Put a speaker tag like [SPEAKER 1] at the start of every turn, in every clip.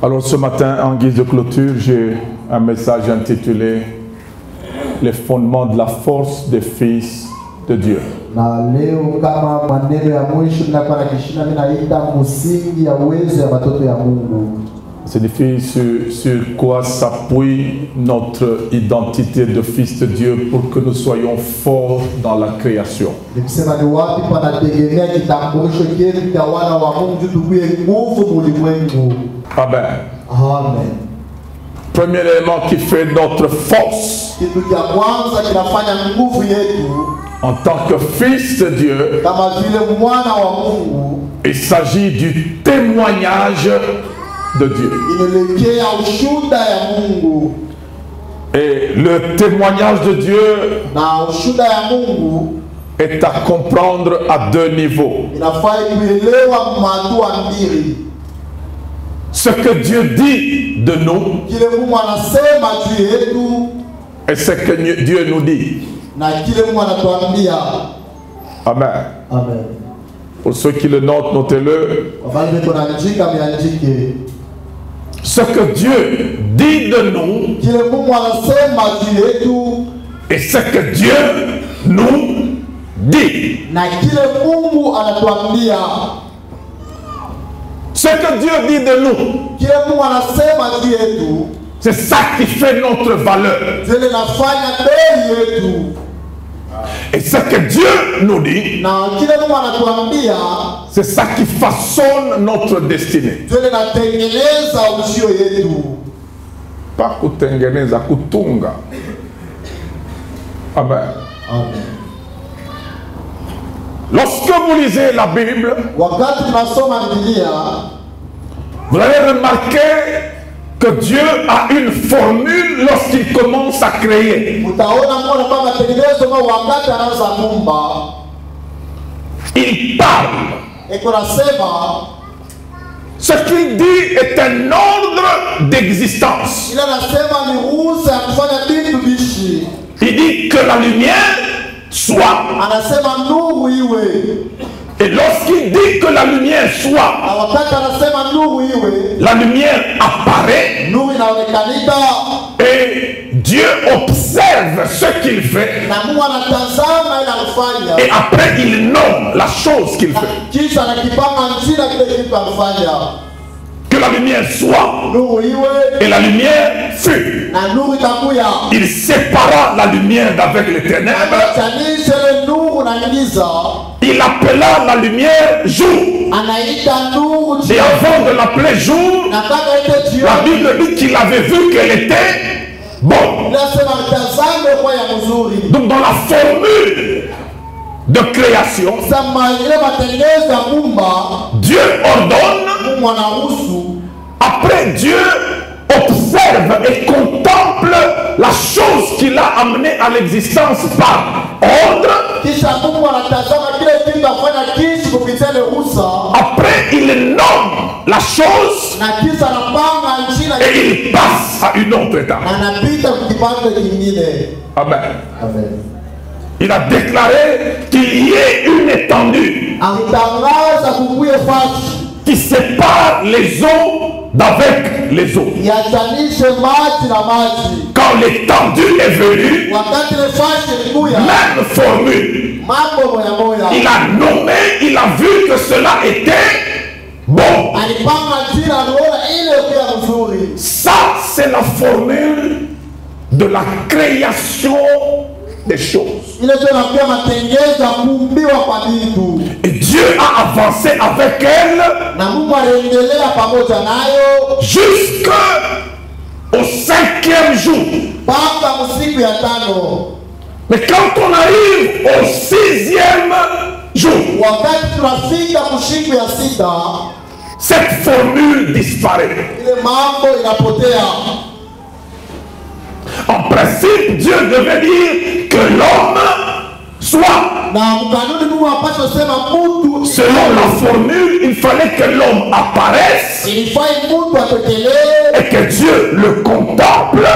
[SPEAKER 1] Alors ce matin, en guise de clôture, j'ai un message intitulé Les fondements de la force des fils de Dieu. Fils sur, sur quoi s'appuie notre identité de fils de Dieu pour que nous soyons forts dans la création. Amen.
[SPEAKER 2] Amen.
[SPEAKER 1] Premier élément qui fait notre force en tant que fils de Dieu, il s'agit du témoignage de Dieu. Et le témoignage de Dieu est à comprendre à deux niveaux. Ce que Dieu dit de nous et ce que Dieu nous dit. Amen.
[SPEAKER 2] Amen.
[SPEAKER 1] Pour ceux qui le notent, notez-le. Ce que Dieu dit de nous et ce que Dieu nous dit. Ce que Dieu dit de nous, c'est ça qui fait notre valeur. Et ce que Dieu nous dit, c'est ça qui façonne notre destinée. Pas kutengeneza, kutunga. Amen.
[SPEAKER 2] Amen.
[SPEAKER 1] Lorsque vous lisez la Bible, vous allez remarquer que Dieu a une formule lorsqu'il commence à créer. Il parle. Ce qu'il dit est un ordre d'existence. Il dit que la lumière soit. Et lorsqu'il dit que la lumière soit, la lumière apparaît et Dieu observe ce qu'il fait et après il nomme la chose qu'il fait. Que la lumière soit et la lumière fut. Il sépara la lumière d'avec les ténèbres. Il appela la lumière jour. Et avant de l'appeler jour, la Bible dit qu'il avait vu qu'elle était bonne. Donc dans la formule de création, Dieu ordonne, après Dieu observe et contemple la chose qu'il a amenée à l'existence par ordre.
[SPEAKER 2] Kisha Mungu anatazama kile kitu afanya kishi kupitia ile ruhusa
[SPEAKER 1] Après, il nomme la chose
[SPEAKER 2] na kisha anapanga njia
[SPEAKER 1] et il passe à une autre étape.
[SPEAKER 2] na anapita kipande kingine
[SPEAKER 1] Amen.
[SPEAKER 2] Amen.
[SPEAKER 1] Il a déclaré qu'il y ait une étendue qui sépare les eaux d'avec les eaux. Quand l'étendue est venue, même formule. Il a nommé, il a vu que cela était bon. Ça, c'est la formule de la création des choses. Et Dieu a avancé avec elle jusqu'au cinquième jour. Mais quand on arrive au sixième jour, cette formule disparaît. En principe, Dieu devait dire que l'homme soit. Selon la formule, il fallait que l'homme apparaisse et que Dieu le contemple,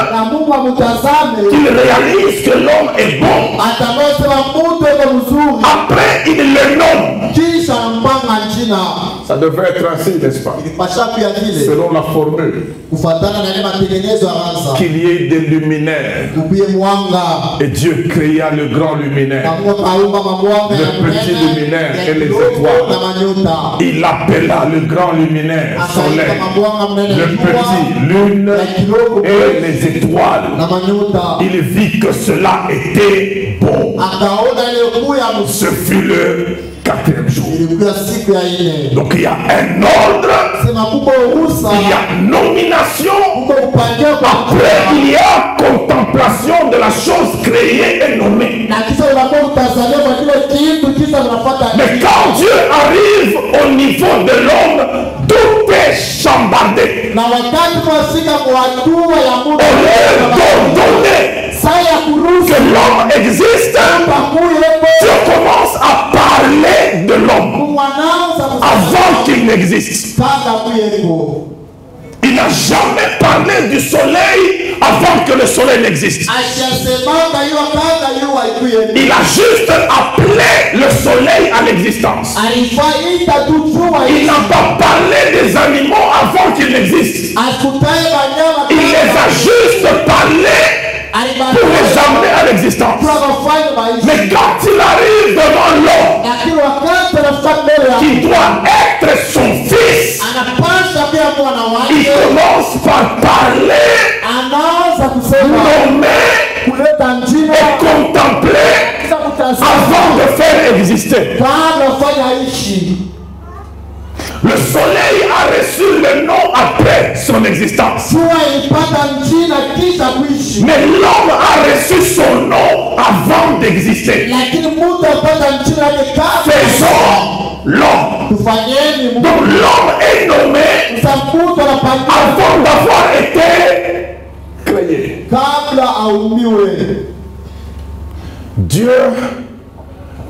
[SPEAKER 1] qu'il réalise que l'homme est bon. Après, il le nomme. Ça devait être ainsi, n'est-ce pas? Selon la formule, qu'il y ait des luminaires. Et Dieu créa le grand
[SPEAKER 2] na
[SPEAKER 1] luminaire. Le petit luminaire et les
[SPEAKER 2] kidogo
[SPEAKER 1] Il appela le grand luminaire soleil, le petit lune et les étoiles. Il vit que cela était bon. Ce fut le quatrième jour. Donc il y a un ordre,
[SPEAKER 2] ruhusa
[SPEAKER 1] il y a nomination, après il y a contemplation de la chose créée et nommée.
[SPEAKER 2] Na wakati mwafika kwa hatua ya
[SPEAKER 1] Au
[SPEAKER 2] muda
[SPEAKER 1] lieu d'ordonner
[SPEAKER 2] saa ya kuruhusu.
[SPEAKER 1] Que l'homme existe, Dieu commence à parler de l'homme avant qu'il n'existe. Il n'a jamais parlé du soleil avant que le soleil n'existe. Il a juste appelé le soleil à l'existence. Il n'a pas parlé des animaux avant qu'ils n'existent. Il les a juste parlé pour les amener à l'existence. Mais quand il arrive devant l'homme qui doit être son fils, il commence par parler, nommer et contempler avant de faire exister. Le soleil a reçu le nom après son existence. Mais l'homme a reçu son nom avant d'exister. Faisons l'homme. Donc l'homme est nommé avant d'avoir été créé. Dieu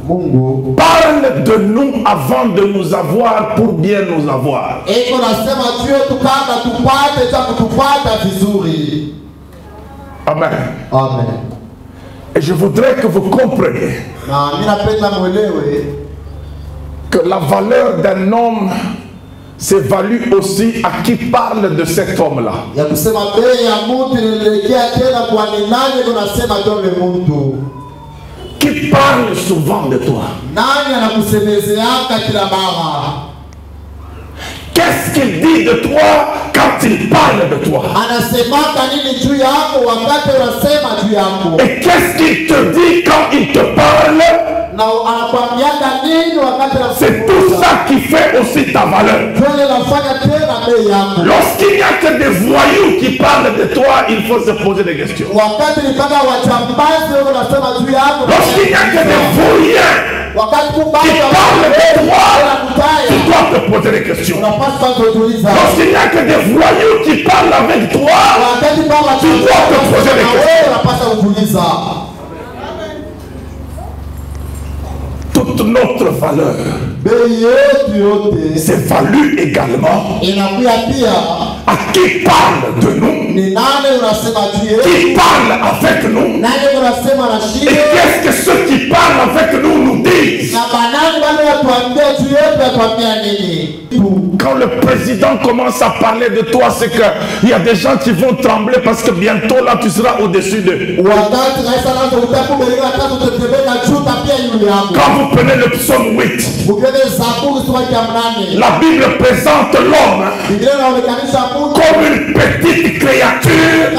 [SPEAKER 2] mungu
[SPEAKER 1] parle de nous avant de nous avoir pour bien nous avoir. Amen.
[SPEAKER 2] amen
[SPEAKER 1] Et je voudrais que vous compreniez
[SPEAKER 2] mwelewe
[SPEAKER 1] que la valeur d'un homme s'évalue aussi à qui parle de cet homme-là. Qui parle souvent de toi. Qu'est-ce qu'il dit de toi quand il parle de toi? Et qu'est-ce qu'il te dit quand il te parle? C'est tout ça qui fait aussi ta valeur. Lorsqu'il n'y a que des voyous qui parlent de toi, il faut se poser des questions. Lorsqu'il n'y a que des
[SPEAKER 2] wakati
[SPEAKER 1] qui
[SPEAKER 2] kubaya
[SPEAKER 1] parlent de toi, tu dois te poser des questions. Lorsqu'il n'y a que des voyous qui parlent avec toi, Tu. Dois te poser des questions. toute notre valeur s'évalue également à qui parle de nous, qui parle avec nous? Et qu'est-ce que ceux qui parlent avec nous nous disent? Quand le président commence à parler de toi, c'est qu'il y a des gens qui vont trembler parce que bientôt là tu seras au-dessus d'eux. Quand vous prenez le psaume 8,
[SPEAKER 2] ukende zaburi sura ya mnane
[SPEAKER 1] la Bible présente l'homme
[SPEAKER 2] mtu
[SPEAKER 1] comme une petite créature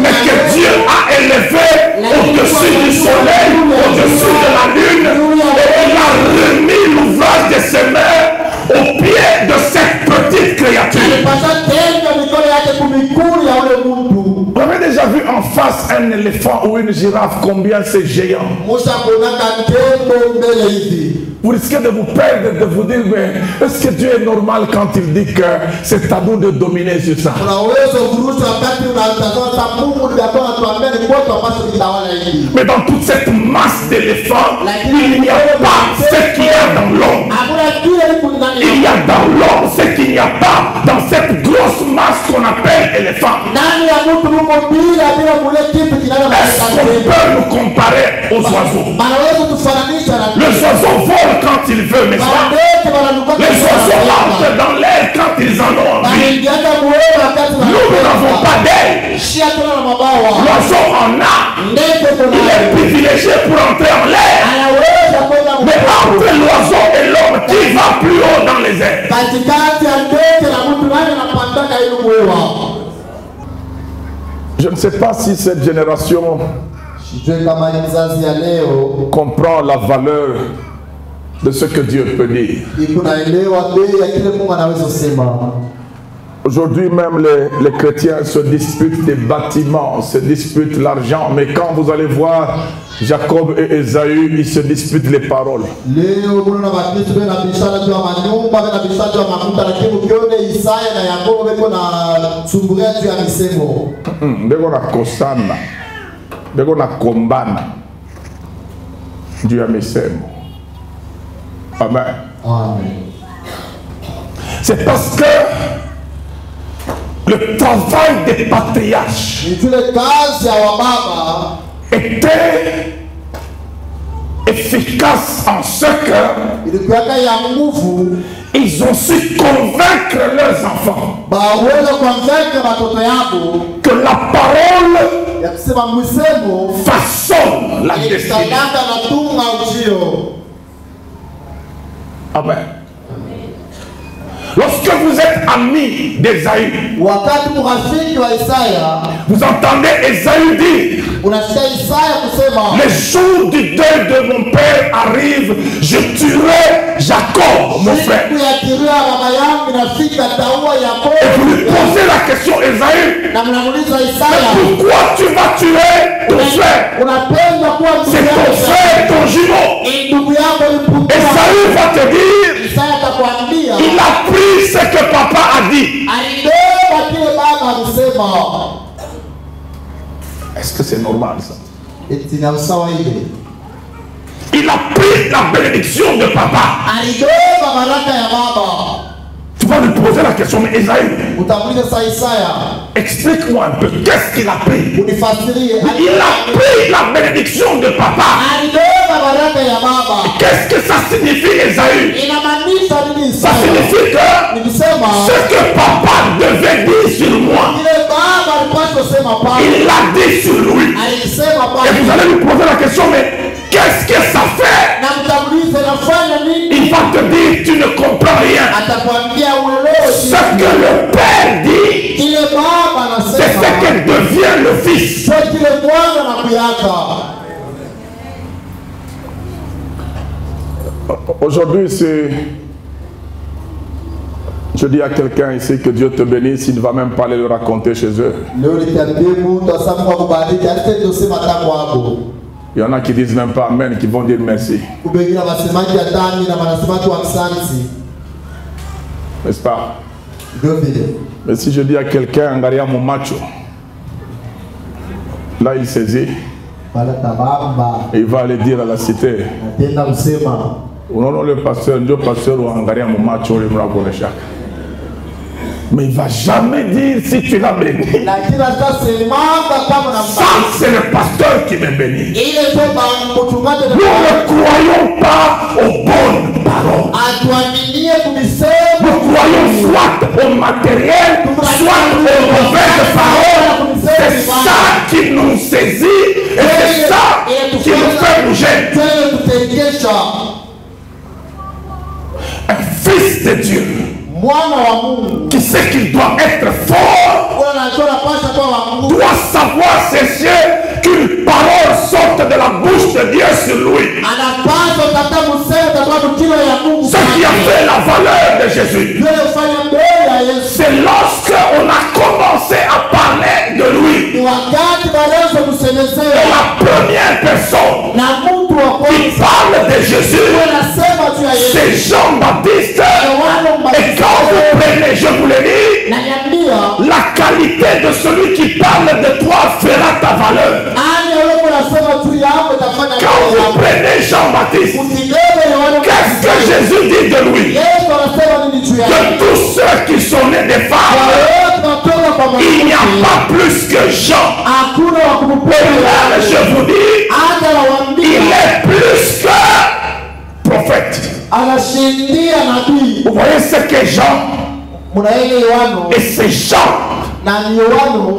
[SPEAKER 1] mais que Dieu a élevé au-dessus du soleil, au-dessus de la lune, et il a remis l'ouvrage de ses mains au pied de cette petite créature. Vous avez déjà vu en face un éléphant ou une girafe, combien c'est géant? Vous risquez de vous perdre, de vous dire, mais est-ce que Dieu est normal quand il dit que c'est à nous de dominer sur ça Mais dans toute cette masse d'éléphants, il n'y a pas ce qu'il y a dans l'homme. Il y a dans l'homme ce qu'il n'y a pas dans cette grosse masse qu'on appelle éléphant. Est-ce qu'on peut nous comparer aux oiseaux Les oiseaux volent quand ils veulent, n'est-ce pas
[SPEAKER 2] Bandege wananuka
[SPEAKER 1] Les oiseaux entrent dans l'air quand ils en ont envie. Nous, nous n'avons pas d'aile. L'oiseau en a. Il est privilégié pour entrer en l'air.
[SPEAKER 2] kwenda
[SPEAKER 1] Mais entre l'oiseau et l'homme, qui va plus haut dans les airs? Je ne sais pas si cette génération comprend la valeur de ce que Dieu peut dire. Aujourd'hui même, les, les chrétiens se disputent des bâtiments, se disputent l'argent, mais quand vous allez voir Jacob et Esaü, ils se disputent les paroles. Amen
[SPEAKER 2] amen.
[SPEAKER 1] C'est parce que le travail des patriarches
[SPEAKER 2] wababa
[SPEAKER 1] était efficace en ce que ils ont su convaincre leurs enfants
[SPEAKER 2] yabo.
[SPEAKER 1] que la parole façonne la destinée.
[SPEAKER 2] Italanga na tunga ujio
[SPEAKER 1] Amen. Lorsque vous êtes d'Ésaü,
[SPEAKER 2] wa isaya
[SPEAKER 1] vous entendez Ésaü dire Les jours du deuil de mon père arrivent, je tuerai Jacob, mon frère. Et vous lui posez la question, Ésaü, pourquoi tu vas tuer ton frère? C'est ton frère, ton jumeau. Ésaü va te dire, il a pris ce que papa a dit. Est-ce que c'est normal ça? Il a pris la bénédiction de papa. Tu vas lui poser la question, mais
[SPEAKER 2] isaya
[SPEAKER 1] explique-moi un peu, qu'est-ce qu'il a pris? Il a pris la bénédiction de papa. Qu'est-ce que ça signifie,
[SPEAKER 2] nini
[SPEAKER 1] Ça signifie que ce que papa devait dire sur moi, il l'a dit sur lui. Et vous allez lui poser la question, mais qu'est-ce que ça fait? Il va te dire, tu ne comprends rien. Ce que le Père dit, c'est ce que devient le Fils. Aujourd'hui, c'est... Je dis à quelqu'un ici que Dieu te bénisse, il ne va même pas aller le raconter chez eux. Il y en a qui disent même pas Amen, qui vont dire merci. N'est-ce pas? Mais si je dis à quelqu'un, angalia mon macho, là il saisit. Et il va aller dire à la cité, unaona le pasteur, ndio pasteur wa angalia mon macho ule mnakuonesha. Mais il va jamais dire si tu l'as béni. Ça, c'est le pasteur qui m'a béni.
[SPEAKER 2] ile sema mchungaji
[SPEAKER 1] Nous ne croyons pas aux bonnes paroles. Nous croyons soit au matériel, soit aux mauvaises paroles. C'est ça qui nous saisit et c'est ça qui nous fait bouger. Un fils de Dieu qui sait qu'il doit être fort doit savoir cesser qu'une parole sorte de la bouche de Dieu sur lui. Ce qui a fait la valeur de Jésus. C'est lorsque on a commencé à parler de lui. Et la première personne
[SPEAKER 2] kwanza
[SPEAKER 1] parle de Jésus, c'est Jean-Baptiste. Et quand vous prenez, je vous le dis,
[SPEAKER 2] naniambia
[SPEAKER 1] la qualité de celui qui parle de toi fera ta valeur. Quand vous prenez Jean-Baptiste,
[SPEAKER 2] Yohana
[SPEAKER 1] qu'est-ce que Jésus dit de lui? De tous ceux qui sont nés des femmes, il n'y a pas plus que Jean. Et là, je vous dis, il est plus que prophète. Vous voyez ce que Jean, et c'est Jean,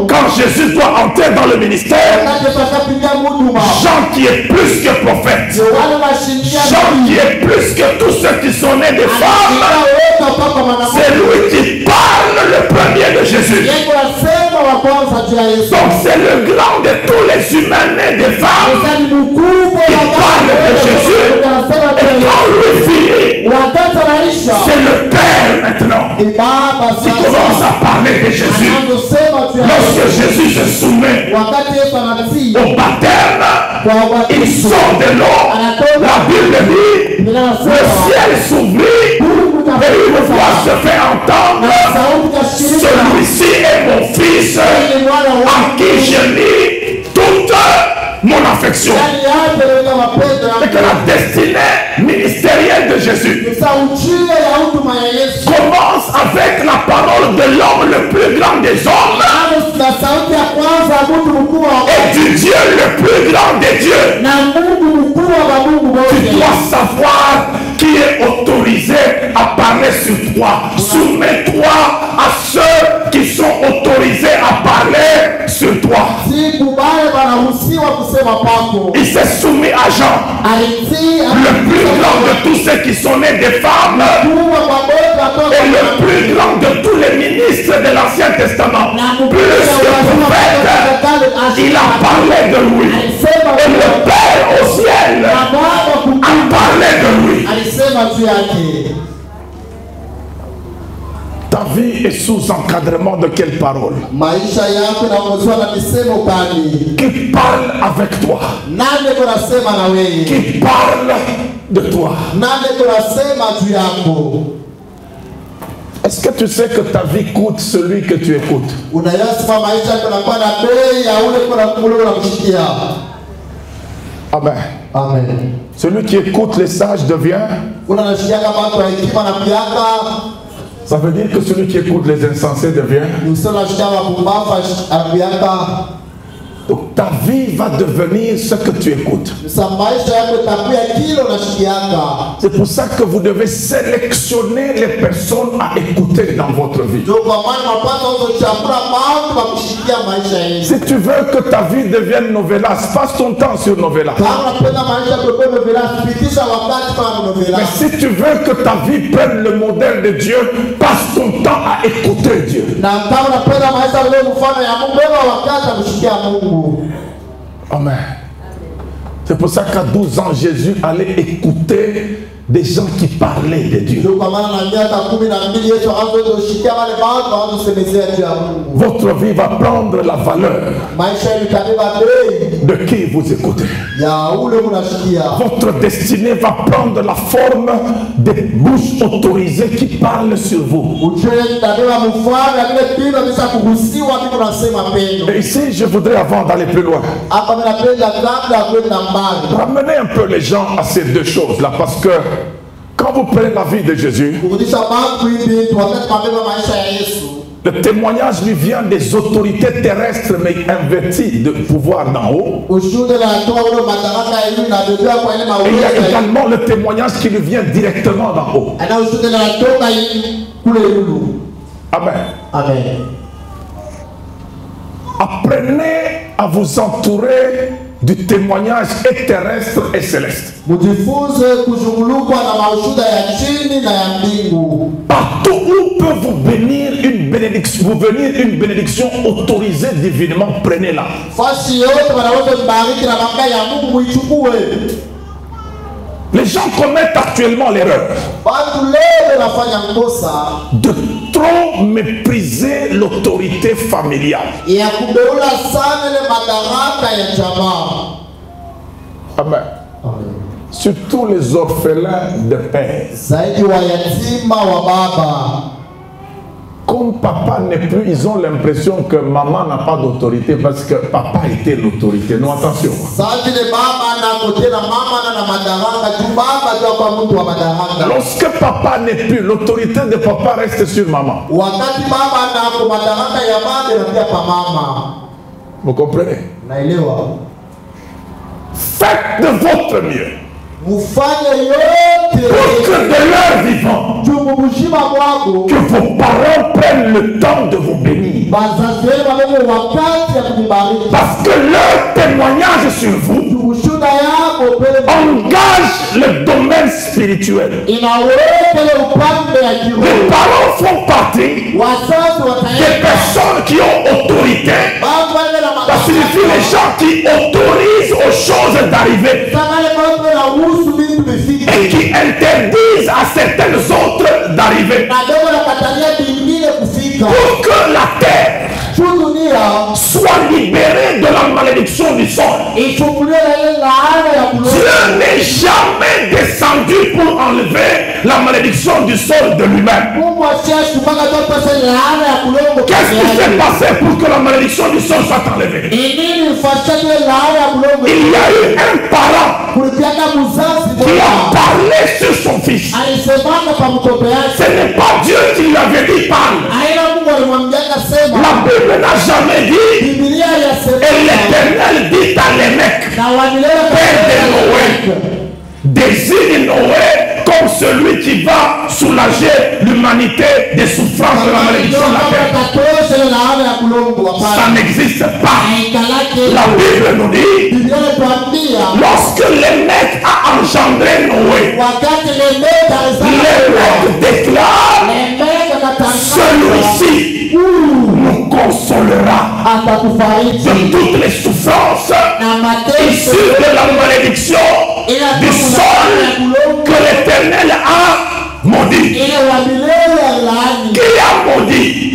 [SPEAKER 1] quand Jésus doit entrer dans le ministère, Jean qui est plus que prophète, Jean qui est plus que tous ceux qui sont nés des femmes,
[SPEAKER 2] wote mpaka
[SPEAKER 1] c'est lui qui parle le premier de Jésus. Donc c'est le grand de tous les humains nés des femmes.
[SPEAKER 2] Wa
[SPEAKER 1] parle de Jésus. Et quand lui c'est le Père maintenant qui commence à parler de Jésus. Lorsque. Jésus se soumet au baptême, il sort de l'eau. La Bible dit, le ciel s'ouvrit et une voix se fait entendre. Celui-ci est mon fils
[SPEAKER 2] wa
[SPEAKER 1] qui je mis toute mon affection. Et que la destinée de Jésus commence avec la parole de l'homme le plus grand des hommes
[SPEAKER 2] wa
[SPEAKER 1] et du Dieu le plus grand des dieux. Tu dois savoir qui est autorisé à parler sur toi. Soumets-toi à ceux qui sont autorisés à parler sur toi. Il s'est soumis à Jean, le plus grand de tous ceux qui sont nés des femmes et le plus grand de tous les ministres de l'Ancien Testament. Plus que prophète, il a parlé de lui. Et le Père au ciel a parlé de lui. Ta vie est sous encadrement de quelle parole? Qui parle avec toi? Qui parle de toi? Est-ce que tu sais que ta vie coûte celui que tu écoutes? Amen.
[SPEAKER 2] amen.
[SPEAKER 1] Celui qui écoute les sages devient. Ça veut dire que celui qui écoute les insensés devient. Ta vie va devenir ce que tu écoutes. C'est pour ça que vous devez sélectionner les personnes à écouter dans votre vie. Si tu veux que ta vie devienne novelas, passe ton temps sur novelas. Mais si tu veux que ta vie prenne le modèle de Dieu, passe ton temps à écouter Dieu.
[SPEAKER 2] Kushikia Mungu
[SPEAKER 1] Amen. C'est pour ça qu'à 12 ans, Jésus allait écouter des gens qui parlaient de Dieu. Votre vie va prendre la valeur de qui vous écoutez. Votre destinée va prendre la forme des bouches autorisées qui parlent sur vous. Et ici, je voudrais, avant d'aller plus loin,
[SPEAKER 2] mbali
[SPEAKER 1] ramener un peu les gens à ces deux choses-là. Parce que quand vous prenez la vie de Jésus, le témoignage lui vient des autorités terrestres, mais inverties de pouvoir d'en haut. Et il y a également le témoignage qui lui vient directement d'en haut. Amen.
[SPEAKER 2] amen
[SPEAKER 1] Apprenez à vous entourer du témoignage et terrestre et céleste. Partout où peut vous bénir une bénédiction, vous venir une bénédiction autorisée divinement, prenez-la. Les gens commettent actuellement l'erreur de trop mépriser l'autorité familiale. Amen. Surtout les orphelins de père. Comme papa n'est plus, ils ont l'impression que maman n'a pas d'autorité parce que papa était l'autorité. Non, attention. Lorsque papa n'est plus, l'autorité de papa reste sur maman. Vous comprenez? Faites de votre mieux
[SPEAKER 2] mufanye
[SPEAKER 1] pour
[SPEAKER 2] yote
[SPEAKER 1] que de leur vivant, que vos parents prennent le temps de vous bénir. Parce que leur témoignage sur vous engage le domaine spirituel. Les parents font partie des personnes qui ont autorité. Ça signifie les gens qui autorisent aux choses d'arriver et qui interdisent à certaines autres d'arriver. Pour que la terre soit libérée de la malédiction du sol. Dieu n'est jamais descendu pour enlever la malédiction du sol de lui-même. Qu'est-ce qui s'est passé pour que la malédiction du sol soit enlevée? Il y a eu un parent qui a parlé sur son fils.
[SPEAKER 2] mtoto
[SPEAKER 1] Ce n'est pas Dieu qui lui avait dit parle. La Bible n'a jamais dit et l'éternel dit à les mecs
[SPEAKER 2] na wamilele
[SPEAKER 1] Père de Noé. désigne Noé comme celui qui va soulager l'humanité des souffrances de la malédiction de la terre. Ça n'existe pas. La Bible nous dit lorsque les mecs a engendré Noé, les mecs déclarent celui-ci nous consolera de toutes les souffrances issues de la malédiction du sol que l'Éternel a maudit. Qui a maudit?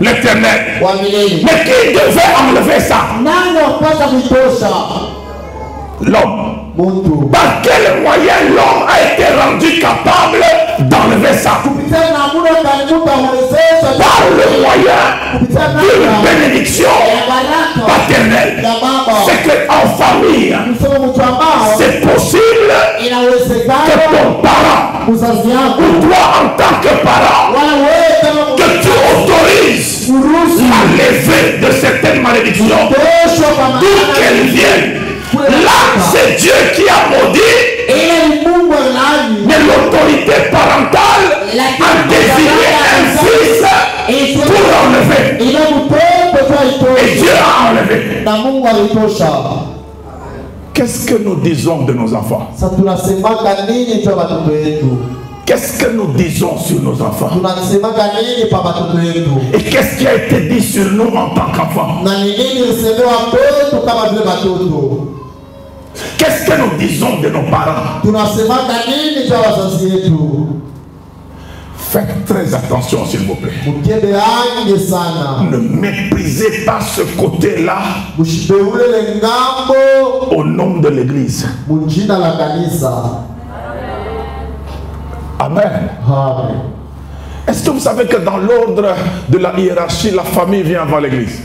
[SPEAKER 1] l'Éternel. Mais qui devait enlever ça? L'homme. Par quel moyen l'homme a été rendu capable d'enlever ça? Par le moyen d'une bénédiction paternelle. C'est qu'en famille,
[SPEAKER 2] msema mtu ambao
[SPEAKER 1] c'est possible que ton parent ou toi en tant que parent, que tu autorises la levée de certaines malédictions, d'où qu'elles viennent. Là, c'est Dieu qui a maudit, mais l'autorité parentale a désigné un fils pour enlever.
[SPEAKER 2] ile mtoto tu
[SPEAKER 1] Et Dieu a enlevé. Qu'est-ce que nous disons de nos enfants? Qu'est-ce que nous disons sur nos enfants? Et qu'est-ce qui a été dit sur nous en tant qu'enfants? Qu'est-ce que nous disons de nos parents? Faites très attention s'il vous plaît. Ne méprisez pas ce côté-là. Au nom de l'Église. Amen. Est-ce que vous savez que dans l'ordre de la hiérarchie, la famille vient avant l'Église?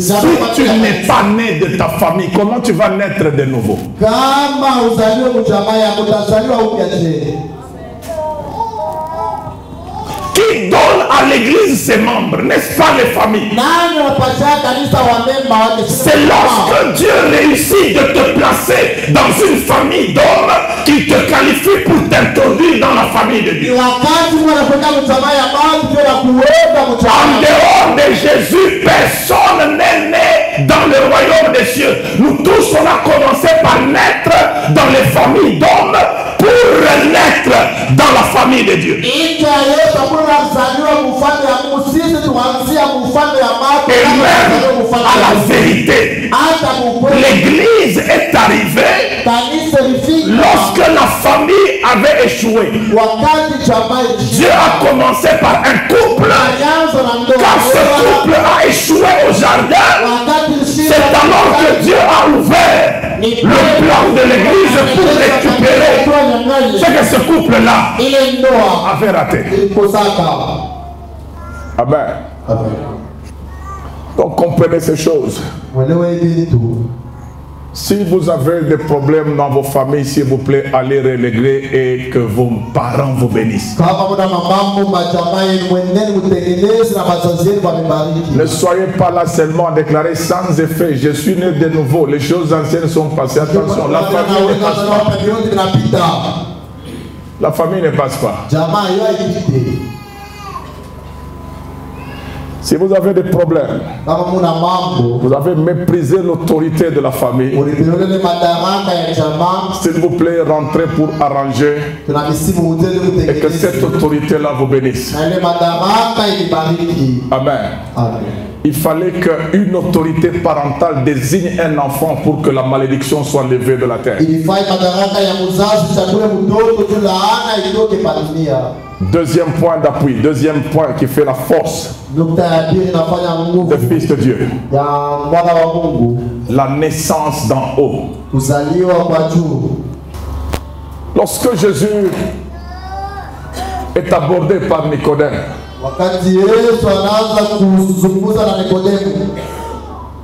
[SPEAKER 1] Si tu n'es pas né de ta famille, comment tu vas naître de nouveau? Qui donne à l'Église ses membres, n'est-ce pas les familles? C'est lorsque Dieu réussit de te placer dans une famille d'hommes qui te qualifie pour t'introduire dans la famille de Dieu. En dehors de Jésus, personne n'est né dans le royaume des cieux. Nous tous, on a commencé par naître dans les familles d'hommes pour renaître dans la famille de Dieu.
[SPEAKER 2] Mzaliwa mfalme ya Mungu. Sisi tuanzia ya
[SPEAKER 1] à la vérité, l'Église est arrivée lorsque la famille avait échoué, Dieu a commencé par un couple. Quand ce couple a échoué au jardin, c'est alors que Dieu a ouvert. Le plan de l'église pour récupérer ce que ce couple-là avait raté.
[SPEAKER 2] ilikosaka
[SPEAKER 1] Amen. Donc comprenez ces choses. Si vous avez des problèmes dans vos familles, s'il vous plaît, allez régler et que vos parents vous bénissent. Ne soyez pas là seulement à déclarer sans effet, je suis né de nouveau, les choses anciennes sont passées. Attention, la famille ne passe pas.
[SPEAKER 2] vyote vinapita
[SPEAKER 1] La famille ne passe pas. Si vous avez des problèmes, vous avez méprisé l'autorité de la famille, s'il vous plaît, rentrez pour arranger et que cette autorité-là vous bénisse. Amen. Il fallait qu'une autorité parentale désigne un enfant pour que la malédiction soit levée de la terre. Deuxième point d'appui, deuxième point qui fait la force des fils de Dieu. La naissance d'en haut. Lorsque Jésus est abordé par Nicodème,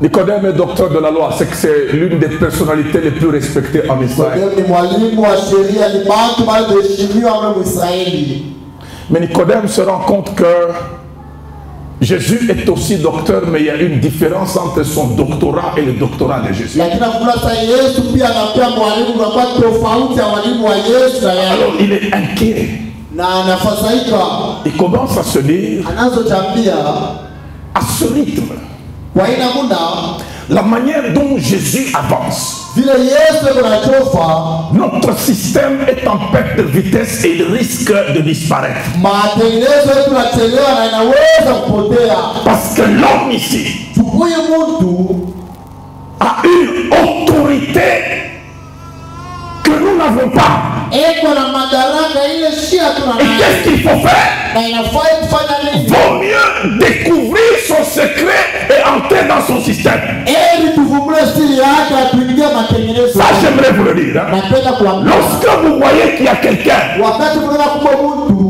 [SPEAKER 1] Nicodème est docteur de la loi, c'est que c'est l'une des personnalités les plus respectées en Israël. Mais Nicodème se rend compte que Jésus est aussi docteur, mais il y a une différence entre son doctorat et le doctorat de Jésus. Alors il est inquiet. Il commence à se dire, à ce rythme, la manière dont Jésus avance, notre système est en perte de vitesse et il risque de disparaître. Parce que l'homme ici a une autorité que nous n'avons pas. Et qu'est-ce qu'il faut faire?
[SPEAKER 2] Nini?
[SPEAKER 1] Vaut mieux découvrir son secret et entrer dans son système. Ça, j'aimerais vous le dire. hein. Lorsque vous voyez qu'il y a quelqu'un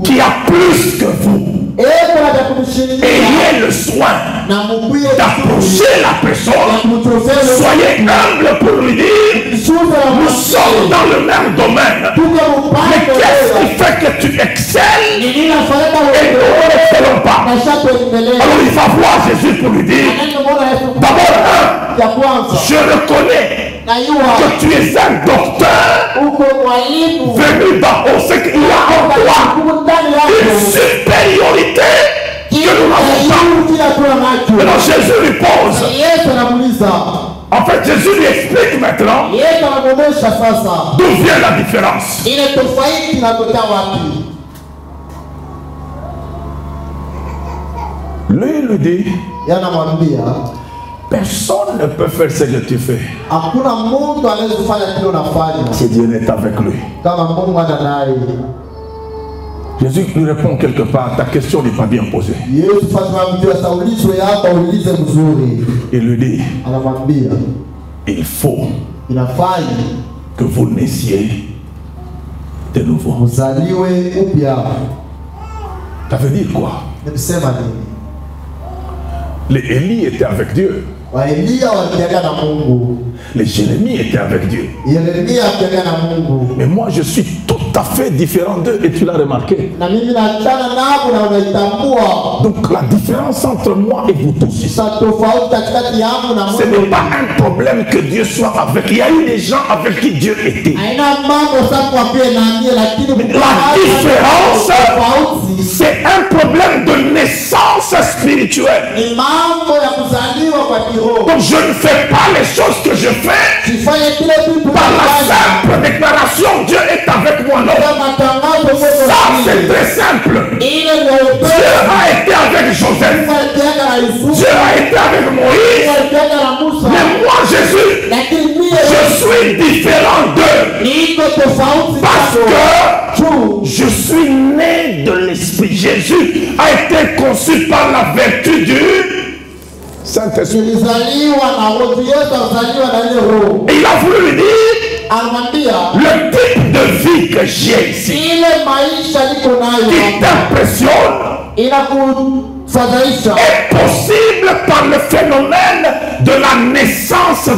[SPEAKER 1] qui a plus que vous, ayez le soin d'approcher la personne. Soyez humble pour lui dire nous sommes dans le même domaine. Mais qu'est-ce qui fait que tu excelles et nous
[SPEAKER 2] wewe
[SPEAKER 1] n'excellons pas? Alors il va voir Jésus pour lui dire d'abord,
[SPEAKER 2] kwanza
[SPEAKER 1] je reconnais que tu es un docteur venu. C'est qu'il y a en toi une supériorité que nous n'avons pas. Maintenant Jésus lui pose. En fait, Jésus lui explique maintenant d'où vient la différence. Lui il lui dit, personne ne peut faire ce que tu fais si Dieu n'est avec lui. Jésus lui répond quelque part, ta question n'est pas bien posée. Il lui dit, il faut que vous naissiez de nouveau. Ça veut dire quoi? Les Élie étaient avec Dieu. Les Jérémie étaient avec Dieu. Mais moi, je suis tout à fait différent d'eux et tu l'as remarqué. Donc la différence entre moi et vous tous, ce n'est pas un problème que Dieu soit avec. Il y a eu des gens avec qui Dieu était. La différence, c'est un problème de naissance spirituelle. Donc je ne fais pas les choses que je fais par la simple déclaration Dieu est avec moi. Ça, c'est très simple. Dieu a été avec Joseph. Dieu a été avec Moïse. Mais moi, Jésus, je suis différent d'eux. Parce que je suis né de l'Esprit. Jésus a été conçu par la vertu du Saint-Esprit. il a voulu lui dire le type de vie que j'ai ici. qui t'impressionne. Est possible par le phénomène de la naissance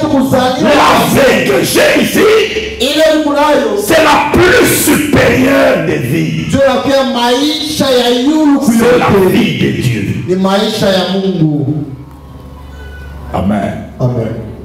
[SPEAKER 2] tu kuzaliwa.
[SPEAKER 1] La vie que j'ai ici, c'est la plus supérieure des vies. C'est la vie de Dieu. Amen.
[SPEAKER 2] amen